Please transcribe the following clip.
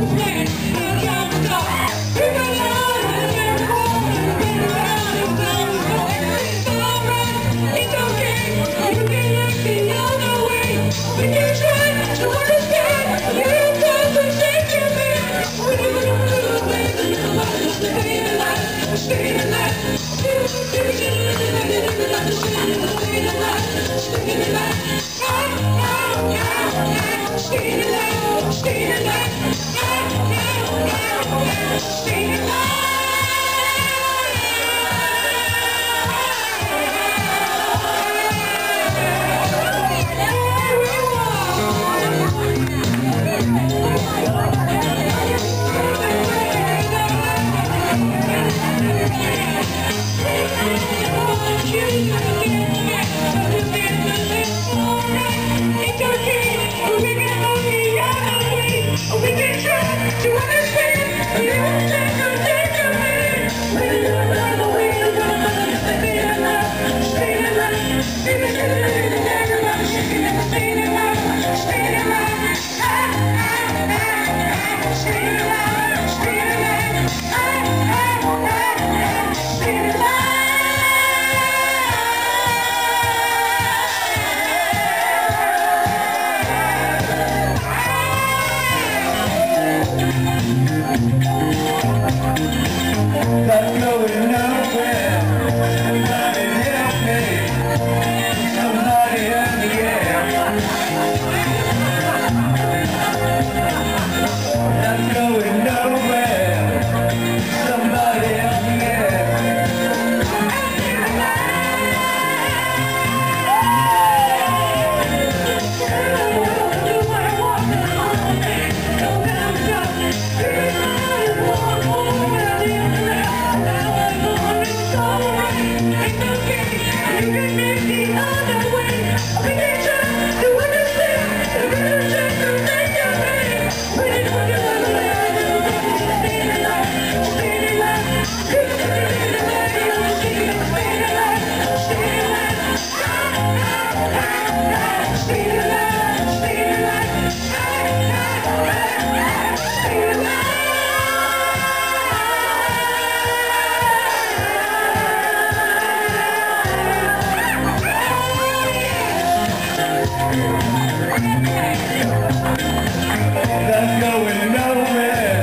Yeah. She That girl That's going nowhere.